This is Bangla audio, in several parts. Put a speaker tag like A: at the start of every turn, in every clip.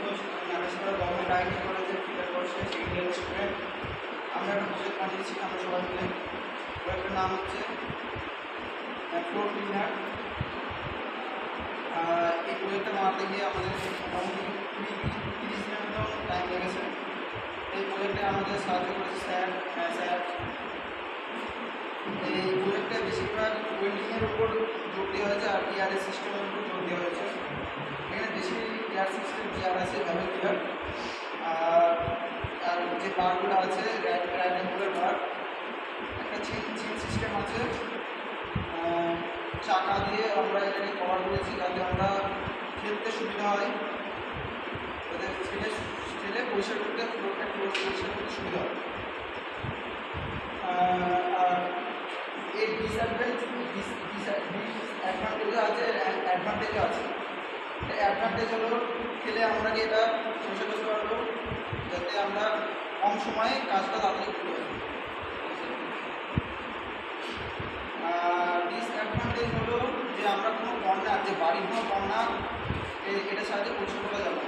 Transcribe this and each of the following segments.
A: নাগেশ্বর গভর্নমেন্ট আইটি কলেজের ফিটার কোর্সে আমরা একটা নাম হচ্ছে ফ্লোর ক্লিনার এই প্রজেক্টটা বানাতে গিয়ে আমাদের মোটামুটি কুড়ি তিরিশ দিনের টাইম লেগেছে এই প্রজেক্টে আমাদের সাহায্য করেছে স্যার হ্যাঁ স্যার এই প্রজেক্টটা বেশিরভাগ ওয়েল্ডিংয়ের উপর জোর দেওয়া হয়েছে, আর বিআরএস সিস্টেমের উপর জোর সিস্টেম আছে ভ্যাবেল গিয়ার আর যে বারগুলো আছে রাইট রাইট বার একটা চিন চিন সিস্টেম আছে। চাকা দিয়ে আমরা এটাকে কভার করেছি যাতে আমরা খেলতে সুবিধা হয়। যাতে ছেলে ছেলে পরিষ্কার করতে ফ্লোরটা পরিষ্কার করতে সুবিধা হয় আহ, আর এর ডিসঅ্যাডভান্টেজ ডিসঅ্যাডভান্টেজও আছে অ্যাডভান্টেজও আছে অ্যাডভান্টেজ হলো খেলে আমরা কি এটা পরিষ্কার করতে যাতে আমরা কম সময়ে কাজটা তাড়াতাড়ি করতে পারি। ডিসঅ্যাডভান্টেজ হলো যে আমরা কোনো কর্নার যে বাড়ির কোনো কর্নার এটার সাহায্যে পরিষ্কার করা যাবে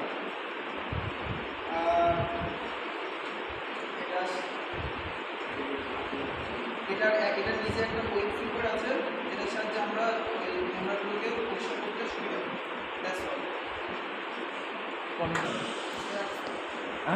A: এটা, এটার নিচে একটা ওয়েব আছে। कॉलिंग